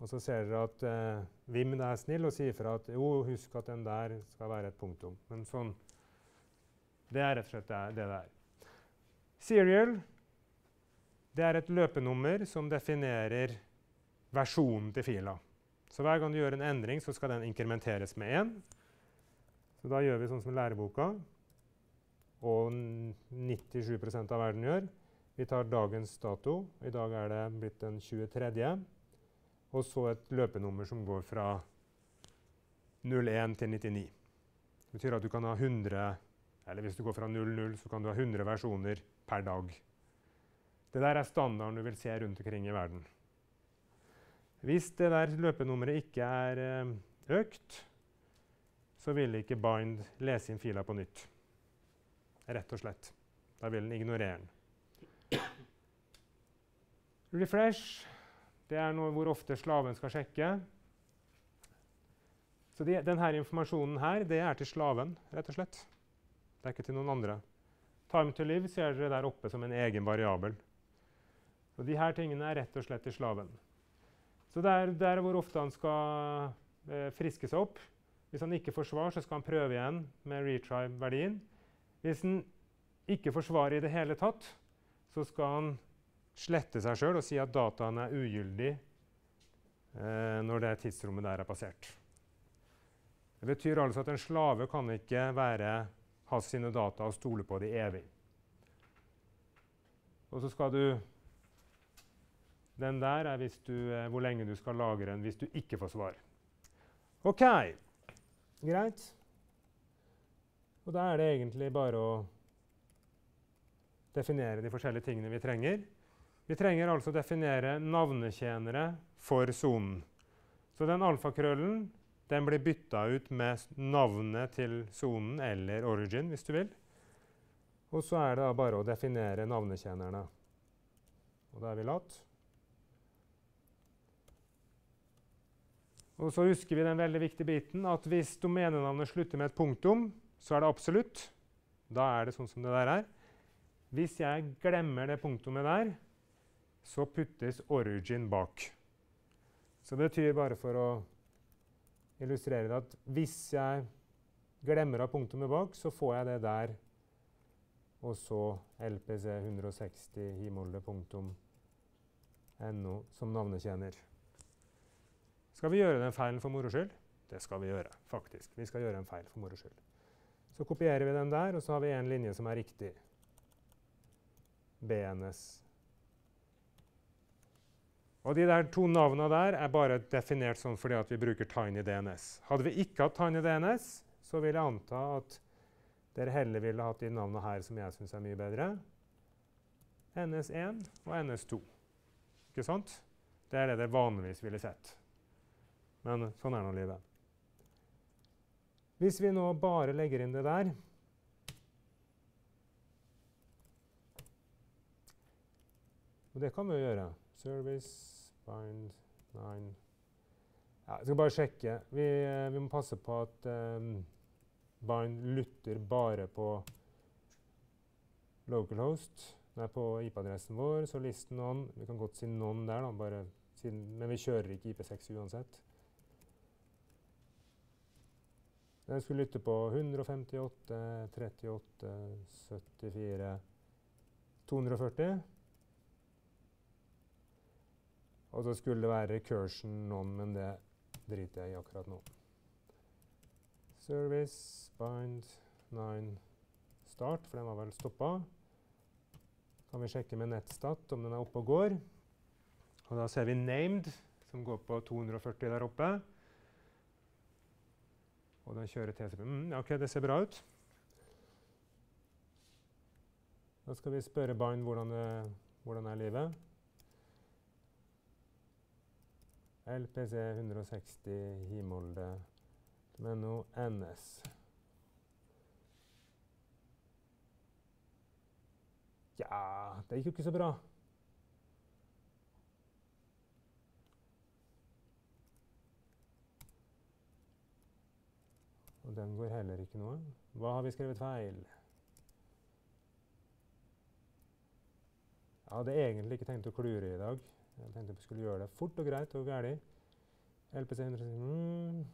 Og så ser dere at eh, Vim er snill og sier fra at jo, husk at den der skal være et punktum. Men sånn Det er rett og slett det det, er. Serial det er et løpenummer som definerer versjonen til fila. Så hver gang du gjør en endring, så skal den inkrementeres med 1. Så da gjør vi sånn som læreboka og 97% av verden gjør. Vi tar dagens dato. I dag er det blitt den 23. Og så et løpenummer som går fra 01 til 99. Det betyr at du kan ha 100 eller hvis du går fra 00, så kan du ha 100 versjoner per dag. Det der er standarden du vil se rundt omkring i verden. Hvis det der løpenummeret ikke er eh, økt, så vil ikke Bind lese inn fila på nytt. Rett og slett. Da vil den ignorere den. Refresh det er noe hvor ofte slaven skal sjekke. Så de, denne informasjonen her, det er til slaven, rett og slett. Det er ikke til noen andre. Time to live ser dere der oppe som en egen variabel. Og de her tingene er rett og slett i slaven. Så det er der hvor ofte han skal eh, friske seg opp. Hvis han ikke får svar, så skal han prøve igjen med retry-verdien. Hvis han ikke får svar i det hele tatt, så skal han slette seg sjøl og si at dataen er ugyldig eh, når det tidsrommet der er passert. Det betyr altså at en slave kan ikke være, ha sine data og stole på de evig. Og så skal du Den der er du, eh, hvor lenge du skal lagre den hvis du ikke får svar. OK. Greit. Og da er det egentlig bare å definere de forskjellige tingene vi trenger. Vi trenger altså å definere navnetjenere for sonen. Så den alfakrøllen den blir bytta ut med navnet til sonen eller origin, hvis du vil. Og så er det bare å definere navnetjenerne. Og da er vi latt. Og så husker vi den veldig viktige biten at hvis domenenavnet slutter med et punktum, så er det absolutt. Da er det sånn som det der er. Hvis jeg glemmer det punktumet der, så puttes origin bak. Så det betyr bare for å illustrere det at hvis jeg glemmer av punktumet bak, så får jeg det der, og så LPC 160 himolde punktum no som navnetjener. Skal vi gjøre den feilen for moro skyld? Det skal vi gjøre, faktisk. Vi skal gjøre en feil for moro skyld. Så kopierer vi den der, og så har vi en linje som er riktig. BNS. Og De der to navnene der er bare definert sånn fordi at vi bruker TinyDNS. Hadde vi ikke hatt TinyDNS, så vil jeg anta at dere heller ville hatt de navnene her som jeg syns er mye bedre. NS1 og NS2. Ikke sant? Det er det dere vanligvis ville sett. Men sånn er nå livet. Hvis vi nå bare legger inn det der Og det kan vi jo gjøre. Service, bind, nine ja, Jeg skal bare sjekke. Vi, eh, vi må passe på at um, bind lutter bare på localhost. Nei, på IP-adressen vår, så listen on Vi kan godt si non der, da, bare, siden, men vi kjører ikke IP6 uansett. Den skulle lytte på 158, 38, 74 240. Og så skulle det være recursion non, men det driter jeg i akkurat nå. Service, bind, 9, start, for den var vel stoppa. Kan vi sjekke med nettstat om den er oppe og går. Og da ser vi named, som går på 240 der oppe. Og den kjører TCP. Mm, OK, det ser bra ut. Da skal vi spørre Bind hvordan, det, hvordan er livet. LPC 160 Himolde med noe NS. Ja, det gikk jo ikke så bra. Og den går heller ikke noe. Hva har vi skrevet feil? Jeg hadde egentlig ikke tenkt å klure i dag. Jeg tenkte vi skulle gjøre det fort og greit og gærlig. LPC 100 mm.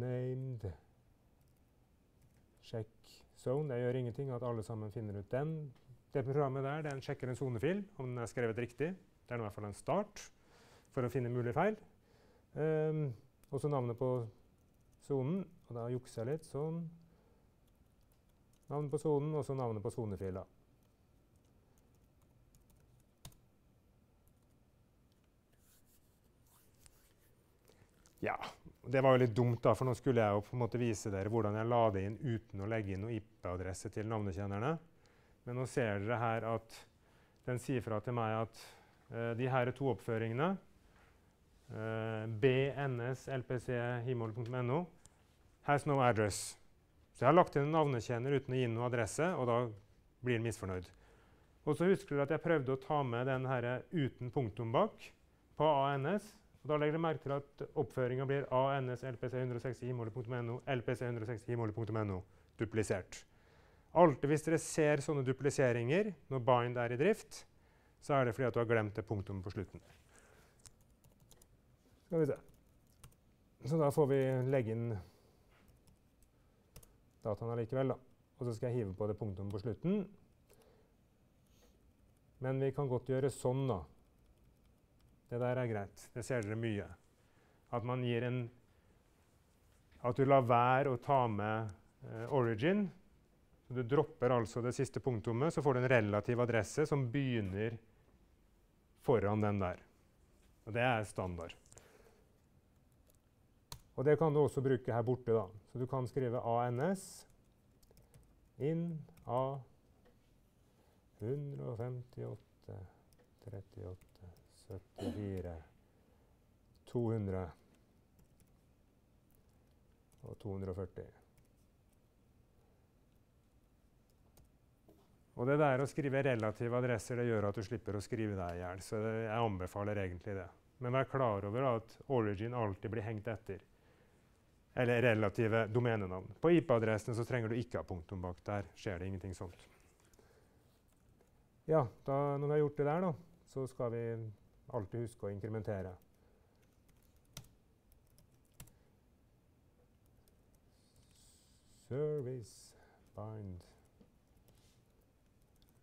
Named check zone. Det gjør ingenting at alle sammen finner ut den. Det programmet der den sjekker en sonefil, om den er skrevet riktig. Det er i hvert fall en start for å finne mulige feil. Um, og så navnet på sonen. Og da jukser jeg litt sånn. Navnet på sonen, og så navnet på sonefila. Ja, det var jo litt dumt, da, for nå skulle jeg jo på en måte vise dere hvordan jeg la det inn uten å legge inn noe IP-adresse til navnekjennerne. Men nå ser dere her at den sier fra til meg at uh, de her to oppføringene uh, BNS LPC himol.no has no address. Så jeg har lagt inn en navnekjenner uten å gi noe adresse, og da blir den misfornøyd. Og så husker dere at jeg prøvde å ta med den her uten punktum bak på ANS. Og da legger dere merke til at oppføringa blir ANS LPC 160 himole.no LPC 160 himole.no duplisert. Alltid hvis dere ser sånne dupliseringer når bind er i drift, så er det fordi at du har glemt det punktumet på slutten. Skal vi se. Så da får vi legge inn dataen allikevel. da. Og så skal jeg hive på det punktumet på slutten. Men vi kan godt gjøre sånn, da. Det der er greit. Det ser dere mye. At man gir en At du lar være å ta med eh, origin. Så du dropper altså det siste punktummet, så får du en relativ adresse som begynner foran den der. Og det er standard. Og det kan du også bruke her borte. da. Så du kan skrive ANS inn A 158 38 74 200 og 240. Og det der å skrive relative adresser det gjør at du slipper å skrive deg i hjel. Så jeg anbefaler egentlig det. Men vær klar over at origin alltid blir hengt etter. Eller relative domenenavn. På IP-adressene så trenger du ikke ha punktum bak. Der skjer det ingenting sånt. Ja, da, når vi har gjort det der, da, så skal vi alltid huske å inkrementere. Service bind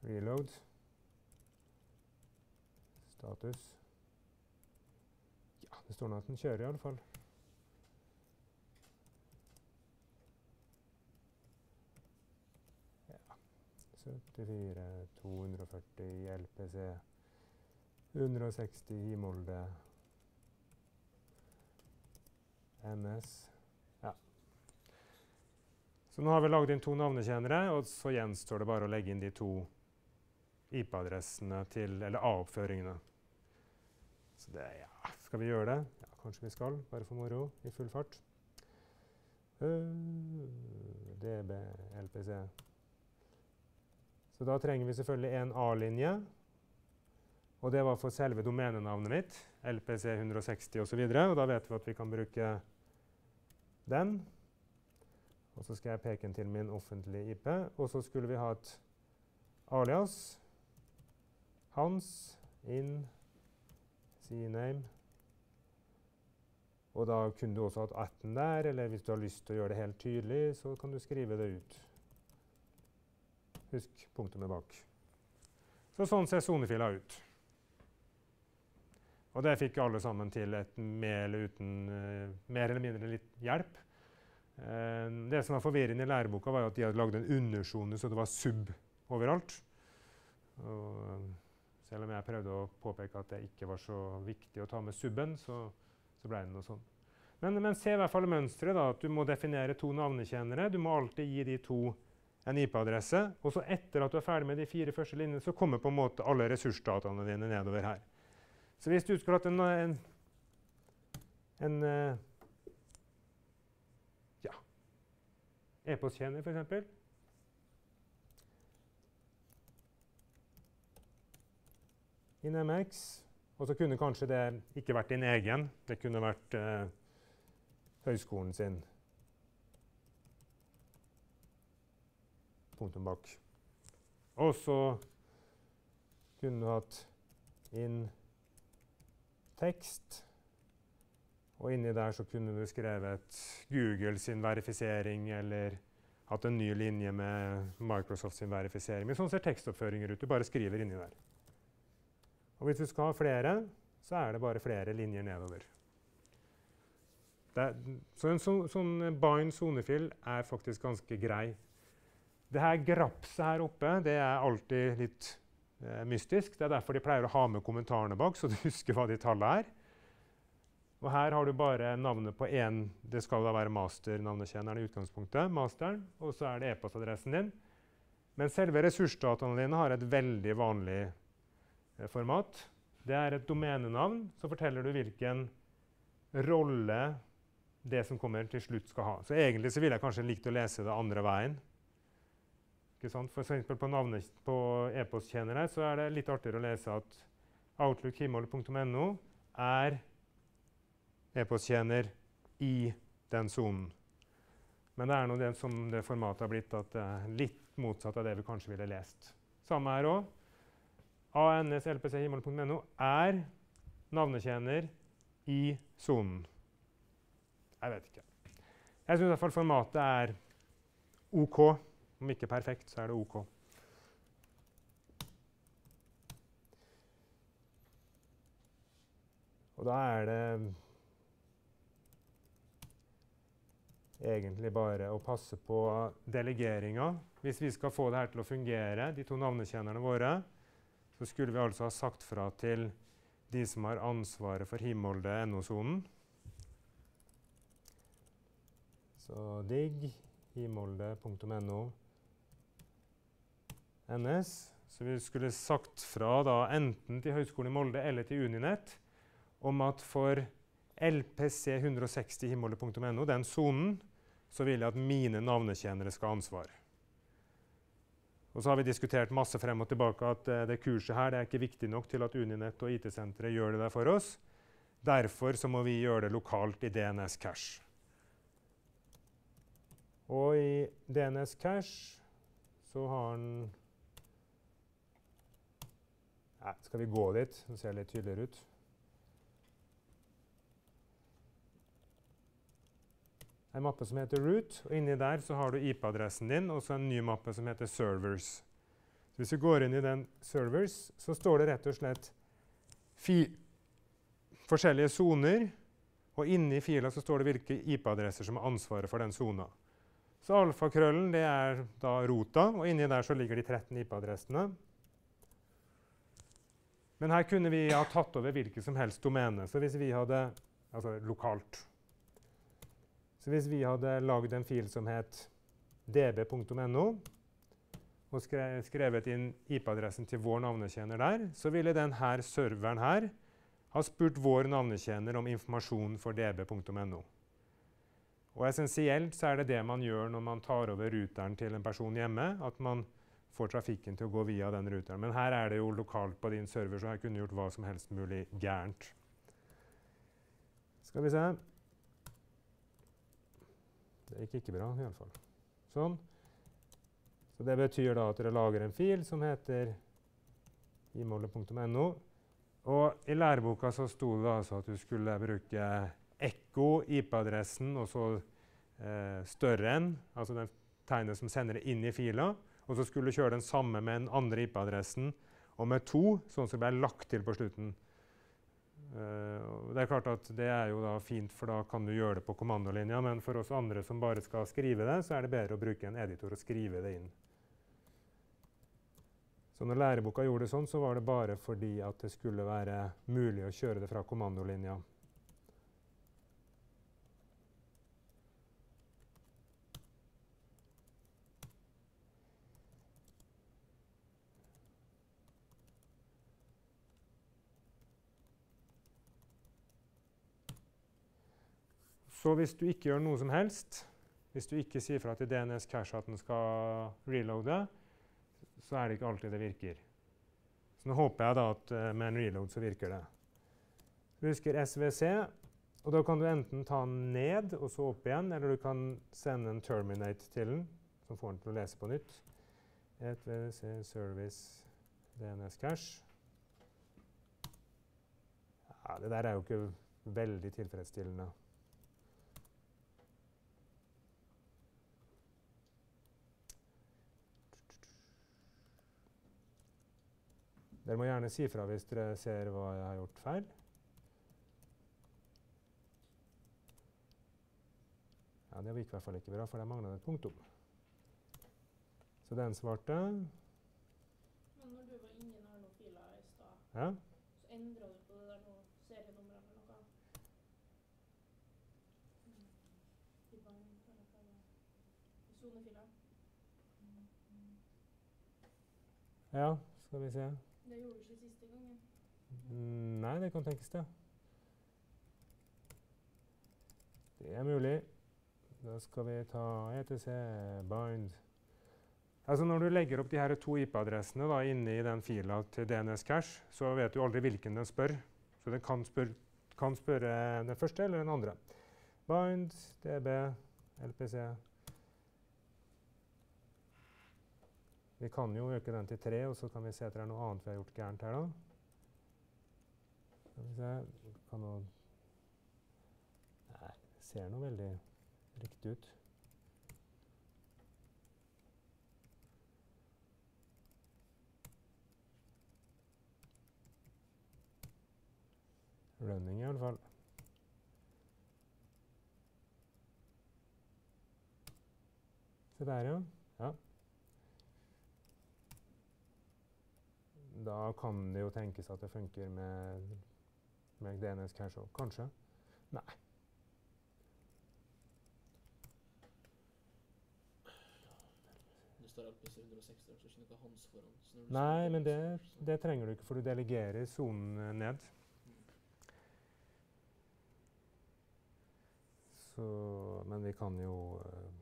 reload status Ja, det står nå at den kjører i alle fall. Ja. 74 240 LPC 160 i Molde. NS. Ja. Så nå har vi lagd inn to navnetjenere, og så gjenstår det bare å legge inn de to IP-adressene til Eller A-oppføringene. Så det Ja, skal vi gjøre det? Ja, kanskje vi skal, bare for moro, i full fart. Uh, DB, LPC. Så da trenger vi selvfølgelig en A-linje. Og det var for selve domenenavnet mitt, LPC160 osv. Og, og da vet vi at vi kan bruke den. Og så skal jeg peke den til min offentlige IP. Og så skulle vi ha et alias. Hans in CNAME. Og da kunne du også hatt 18 der, eller hvis du har lyst til å gjøre det helt tydelig, så kan du skrive det ut. Husk punktumet bak. Så sånn ser sonefila ut. Og det fikk alle sammen til et mer eller, uten, uh, mer eller mindre litt hjelp. Uh, det som var forvirrende i læreboka, var at de hadde lagd en undersone så det var sub overalt. Og, uh, selv om jeg prøvde å påpeke at det ikke var så viktig å ta med subben, så, så ble det noe sånn. Men, men, se i hvert fall mønsteret. at Du må definere to navnekjennere. Du må alltid gi de to en IP-adresse. Og så etter at du er ferdig med de fire første linjene, så kommer på en måte alle ressursdataene dine nedover her. Så hvis du skulle hatt en, en, en eh, ja, e-posttjener, f.eks. InMX. Og så kunne kanskje det ikke vært din egen. Det kunne vært eh, høyskolen sin. Punktum bak. Og så kunne du hatt in tekst. Og inni der så kunne du skrevet Google sin verifisering eller hatt en ny linje med Microsoft sin verifisering. Men sånn ser tekstoppføringer ut. Du bare skriver inni der. Og hvis du skal ha flere, så er det bare flere linjer nedover. Det, så en så, sånn bind sonefill er faktisk ganske grei. Det her grapset her oppe det er alltid litt mystisk. Det er derfor de pleier å ha med kommentarene bak, så du husker hva de tallene er. Og her har du bare navnet på én Det skal da være master-navnekjenneren i utgangspunktet. masteren, Og så er det e-postadressen din. Men selve ressursdataene dine har et veldig vanlig eh, format. Det er et domenenavn. Så forteller du hvilken rolle det som kommer til slutt, skal ha. Så egentlig så ville jeg kanskje likt å lese det andre veien. Ikke sant? For eksempel på, på e-posttjenere så er det litt artigere å lese at outlook.himmel.no er e-posttjener i den sonen. Men det er nå det som det formatet har blitt, at det er litt motsatt av det vi kanskje ville lest. Samme her òg. ANS LPC himmel.no er navnetjener i sonen. Jeg vet ikke. Jeg syns fall formatet er OK. Om ikke perfekt, så er det OK. Og da er det egentlig bare å passe på delegeringa. Hvis vi skal få det her til å fungere, de to navnekjennerne våre, så skulle vi altså ha sagt fra til de som har ansvaret for Himolde-NO-sonen. Så digg himolde.no NS. Så vi skulle sagt fra da enten til Høgskolen i Molde eller til Uninett om at for LPC 160 himolde.no, den sonen, så vil jeg at mine navnetjenere skal ha ansvar. Og så har vi diskutert masse frem og tilbake at uh, det kurset her det er ikke viktig nok til at Uninett og IT-senteret gjør det der for oss. Derfor så må vi gjøre det lokalt i DNS Cash. Og i DNS Cash så har den ja, Skal vi gå dit? Det ser litt tydeligere ut. en mappe som heter root, og inni der så har du IP-adressen din og så en ny mappe som heter servers. Så hvis vi går inn i den servers, så står det rett og slett forskjellige soner, og inni fila så står det hvilke IP-adresser som har ansvaret for den sona. Så alfakrøllen det er da rota, og inni der så ligger de 13 IP-adressene. Men her kunne vi ha tatt over hvilket som helst domene. Så hvis vi hadde altså lokalt så hvis vi hadde lagd en fil som het db.no, og skrevet inn IP-adressen til vår navnetjener der, så ville denne serveren her ha spurt vår navnetjener om informasjon for db.no. Og Essensielt så er det det man gjør når man tar over ruteren til en person hjemme. At man får trafikken til å gå via den ruteren. Men her er det jo lokalt på din server, så jeg kunne gjort hva som helst mulig gærent. Skal vi se. Det gikk ikke bra, iallfall. Sånn. Så det betyr da at dere lager en fil som heter imålet.no. Og i læreboka så sto det altså at du skulle bruke ekko, IP-adressen, og så eh, større enn, altså den tegnet som sender det inn i fila. Og så skulle du kjøre den samme med den andre IP-adressen og med to, sånn som ble lagt til på slutten. Uh, det er klart at det er jo da fint, for da kan du gjøre det på kommandolinja. Men for oss andre som bare skal skrive det, så er det bedre å bruke en editor og skrive det inn. Så når læreboka gjorde det sånn, så var det bare fordi at det skulle være mulig å kjøre det fra kommandolinja. Så hvis du ikke gjør noe som helst, hvis du ikke sier fra til DNS Cache at den skal reloade, så er det ikke alltid det virker. Så nå håper jeg da at uh, med en reload så virker det. Du husker SVC, og da kan du enten ta den ned og så opp igjen, eller du kan sende en terminate til den, som får den til å lese på nytt. Et Service DNS Cache. Ja, det der er jo ikke veldig tilfredsstillende. Dere må gjerne si fra hvis dere ser hva jeg har gjort feil. Ja, Det gikk i hvert fall ikke bra, for der mangla det et punktum. Så den svarte. Men når du var inni noen filer i stad, Ja. så endra du på det der noe serienummeret eller noe? Sonefiler. Det er. I sonefila. ja, skal vi se. Det gjorde ikke siste gangen. Mm, Nei, det kan tenkes, det. Det er mulig. Da skal vi ta ETC bind. Altså Når du legger opp de her to IP-adressene inne i den fila til DNS Cache, så vet du aldri hvilken den spør. Så den kan, spør, kan spørre den første eller den andre. Bind, DB, LPC. Vi kan jo øke den til 3, og så kan vi se etter det er noe annet vi har gjort gærent her. da. Skal vi se kan nå Nei, det ser nå veldig riktig ut. Running, i alle fall. Se der, ja. ja. Da kan det jo tenkes at det funker med, med DNS cash òg. Kanskje. Nei. Står LPC 160, så ikke hans foran. Så når du Nei, men det, det trenger du ikke, for du delegerer sonen ned. Så, men vi kan jo eh,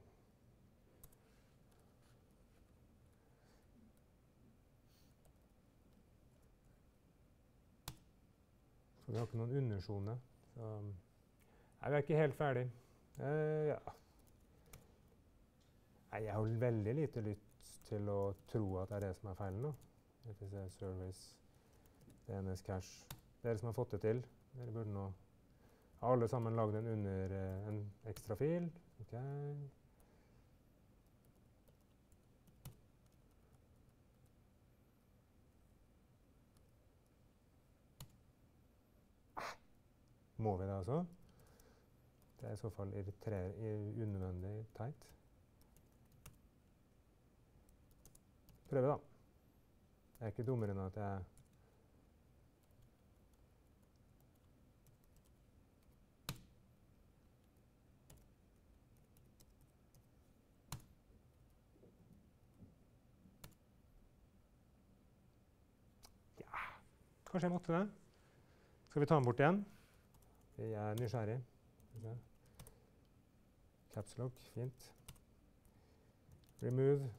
For vi har ikke noen undersone. Så Nei, vi er ikke helt ferdig. Uh, ja. Nei, jeg har veldig lite lytt til å tro at det er det som er feilen nå. ETC Service, DNS Cache. Dere som har fått det til, dere burde nå Har alle sammen lagd en eh, en ekstra fil? Ok. Må vi det, altså? Det er i så fall unødvendig teit. Prøve, da. Jeg er ikke dummere enn at jeg kanskje jeg måtte det. Skal vi ta den bort igjen? Jeg er nysgjerrig. Skal vi se. Caps lock, fint. Remove,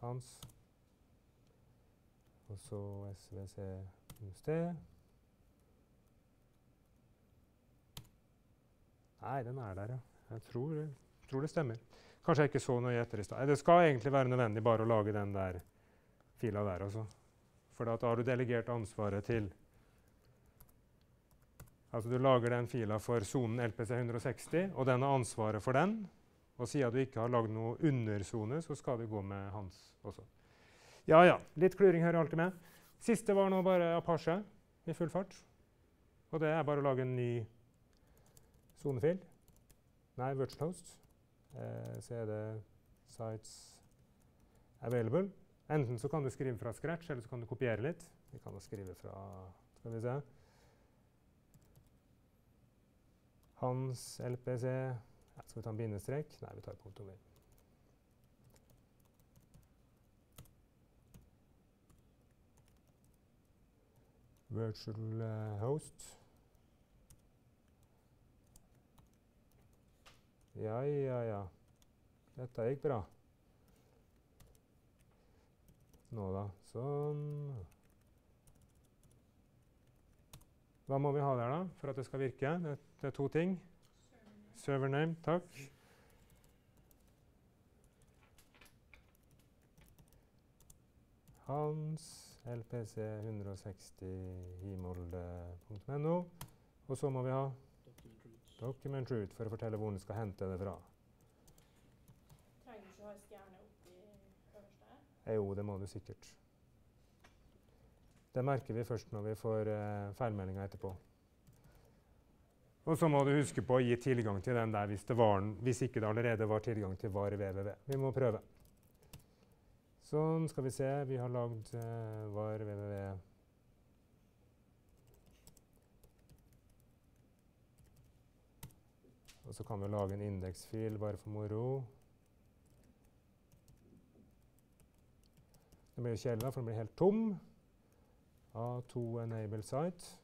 Hans. Og så SVC sted. Nei, den er der, ja. Jeg tror, det stemmer. Kanskje jeg ikke så noe etter i stad. Det skal egentlig være nødvendig bare å lage den der fila der, altså. For da har du delegert ansvaret til Altså du lager den fila for sonen LPC 160, og den har ansvaret for den. Og siden du ikke har lagd noe undersone, så skal du gå med hans også. Ja ja, litt kluring hører alltid med. Siste var nå bare Apache i full fart. Og det er bare å lage en ny sonefil. Nei, virtual host. Eh, CD sites available. Enten så kan du skrive fra scratch, eller så kan du kopiere litt. Vi kan da skrive fra Skal vi se. Hans LPC ja, Skal vi ta en bindestrek? Nei, vi tar punktum. vi. Virtual eh, host. Ja, ja, ja. Dette gikk bra. Nå da. Sånn. Hva må vi ha der da, for at det skal virke? Det, er to ting. Servername, Server name, takk. Hans LPC 160 imolde.no. Og så må vi ha Document root for å fortelle hvor den skal hente det fra. Trenger du ikke å ha stjerne oppi øverste? Eh, Jo, det må du sikkert. Det merker vi først når vi får uh, feilmeldinger etterpå. Og så må du huske på å gi tilgang til den der hvis, det var, hvis ikke det allerede var tilgang til var www. Vi må prøve. Sånn, skal vi se. Vi har lagd uh, var www. Og så kan vi lage en indeksfil bare for moro. Det blir kjedelig, for den blir helt tom. A2 enable site.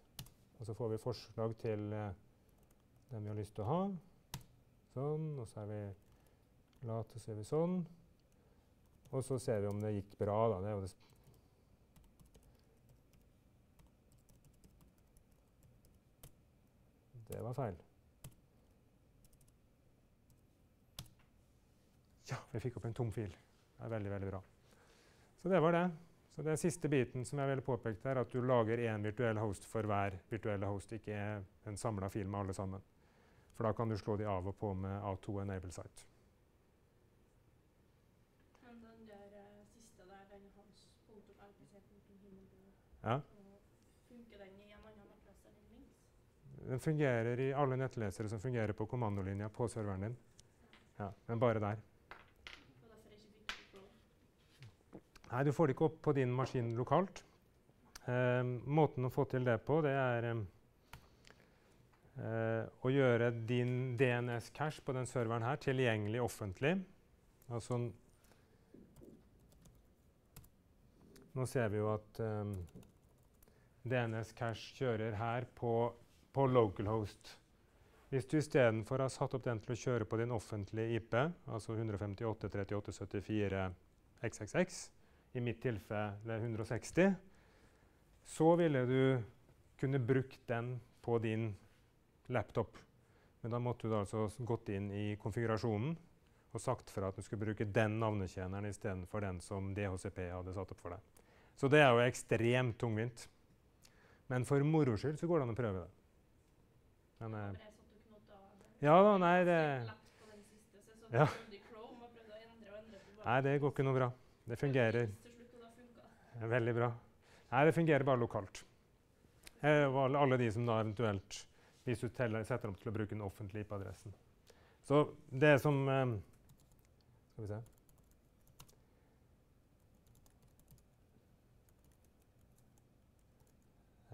Og så får vi forslag til eh, den vi har lyst til å ha. Sånn. Og så er vi lat, så gjør vi sånn. Og så ser vi om det gikk bra. da. Det det Det var feil. Ja, vi fikk opp en tom fil. Det er veldig, veldig bra. Så det var det. Så den siste biten som jeg ville påpekt er at du lager én virtuell host for hver virtuelle host, ikke en samla fil med alle sammen. For da kan du slå de av og på med A2 Enable Site. Men den der eh, siste der, den hans punktum Ja. funker den i en annen nettleser enn Links? Den fungerer i alle nettlesere som fungerer på kommandolinja på serveren din. Ja, men bare der. Nei, du får det ikke opp på din maskin lokalt. Eh, måten å få til det på, det er eh, eh, å gjøre din DNS-cache på den serveren her tilgjengelig offentlig. Altså Nå ser vi jo at eh, DNS-cache kjører her på, på localhost. Hvis du istedenfor har satt opp den til å kjøre på din offentlige IP, altså 158.38.74 XXX, i mitt tilfelle 160, så ville du kunne brukt den på din laptop. Men da måtte du da altså gått inn i konfigurasjonen og sagt fra at du skulle bruke den navnetjeneren istedenfor den som DHCP hadde satt opp for deg. Så det er jo ekstremt tungvint. Men for moro skyld så går det an å prøve det. Men, eh, ja da, nei, det, Ja. nei, det går ikke noe bra. Det fungerer. Veldig bra. Nei, det fungerer bare lokalt. Eh, alle de som da eventuelt Hvis du teller, setter opp til å bruke den offentlige IP-adressen. Så det som eh, Skal vi se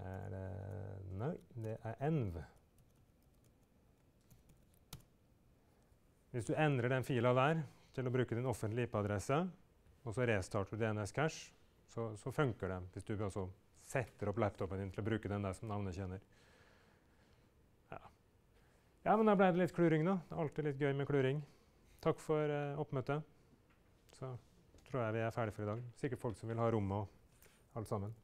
Er det Nei, det er env. Hvis du endrer den fila der til å bruke din offentlige IP-adresse, og så restarter du DNS Cache, så, så funker det. Hvis du også setter opp laptopen din til å bruke den der som navnekjenner. Ja. Ja, men da ble det litt kluring, da. Det er alltid litt gøy med kluring. Takk for eh, oppmøtet. Så tror jeg vi er ferdige for i dag. Sikkert folk som vil ha rom og alt sammen.